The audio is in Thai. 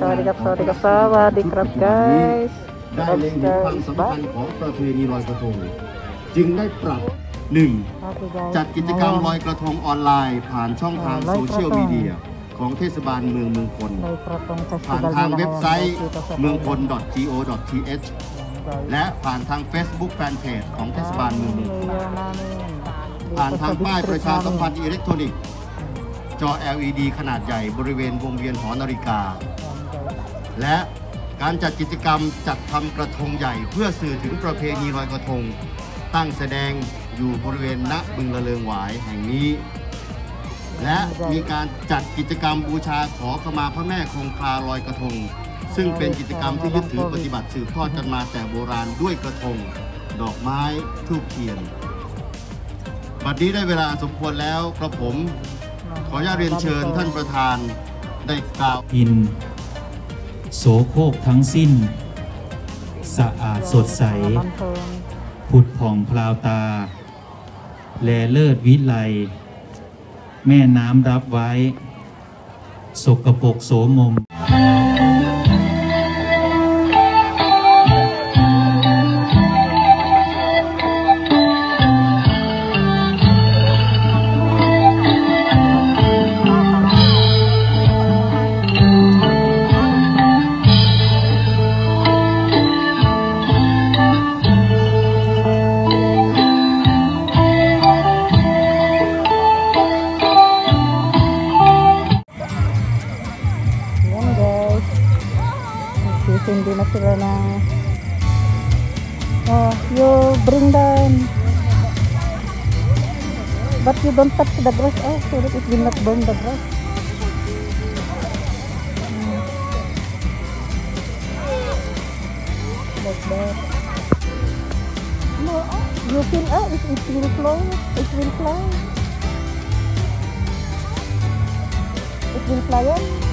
สวัสดีครับ สวัสดีครับ สวัสดีครับ guys ได้เล็งเห็นความสำคัญของประเพณีลอยกระทง จึงได้ปรับหนึ่ง Okay guys จัดกิจกรรมลอยกระทงออนไลน์ ผ่านช่องทางโซเชียลมีเดียของเทศบาลเมืองเมืองพลผ่านทางเว็บไซต์เมืองพล .go.th และผ่านทาง Facebook Fanpage ของเทศบาลเมืองเมืองพลผ่านทางป้ายประชาสัมพันธ์อิเล็กทรอนิกส์จอ LED ขนาดใหญ่บริเวณวงเวียนหอนาฬิกา และการจัดกิจกรรมจัดทำกระทงใหญ่ เพื่อสื่อถึงประเพณีลอยกระทง ตั้งแสดงอยู่บริเวณณบึงละเลิงหวายแห่งนี้ และมีการจัดกิจกรรมบูชาขอขมาพระแม่คงคาลอยกระทง ซึ่งเป็นกิจกรรมที่ยึดถือปฏิบัติสืบทอดกันมาแต่โบราณด้วยกระทง ดอกไม้ทูบเทียนบัดนี้ได้เวลาสมควรแล้วกระผม ขออนุญาตเรียนเชิญท่านประธานได้กล่าวอิน โสโครกทั้งสิ้น สะอาดสดใส ผุดผ่องพลาวตา แลเลิศวิไล แม่น้ำรับไว้ สกปรกโสมม Nagsisindi na sila ng... Oh, you bring down. But you don't touch the grass. Oh, so that it will not burn the grass. Hmm. Like that. No, oh, you feel, oh, it, it will flow. It will fly. It will fly on.